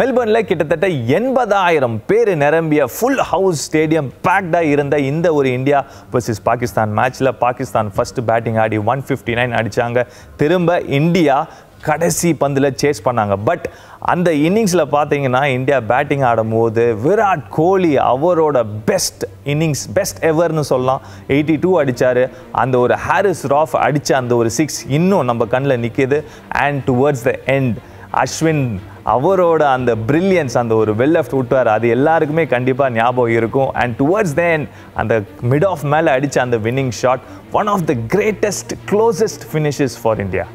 மெல்பர்னில் கிட்டத்தட்ட எண்பதாயிரம் பேர் நிரம்பிய ஃபுல் ஹவுஸ் ஸ்டேடியம் பேக்டாக இருந்த இந்த ஒரு இந்தியா வர்சஸ் பாகிஸ்தான் மேட்ச்சில் பாகிஸ்தான் ஃபர்ஸ்ட் பேட்டிங் ஆடி ஒன் ஃபிஃப்டி நைன் அடித்தாங்க திரும்ப இந்தியா கடைசி பந்தில் சேஸ் பண்ணாங்க. பட் அந்த இன்னிங்ஸில் பார்த்தீங்கன்னா இந்தியா பேட்டிங் ஆடும்போது விராட் கோலி அவரோட பெஸ்ட் இன்னிங்ஸ் பெஸ்ட் எவர்னு சொல்லலாம். எயிட்டி டூ அடித்தார் அந்த ஒரு ஹாரிஸ் ராஃப் அடித்த அந்த ஒரு சிக்ஸ் இன்னும் நம்ம கண்ணில் நிற்கிது and towards the end Ashwin அவரோட அந்த பிரில்லியன்ஸ் அந்த ஒரு வெல் லெஃப்ட் விட்டார் அது எல்லாருக்குமே கண்டிப்பாக ஞாபகம் இருக்கும் அண்ட் டுவர்ட்ஸ் தென் அந்த மிட் ஆஃப் மேலே அடித்த அந்த winning shot one of the greatest closest finishes for India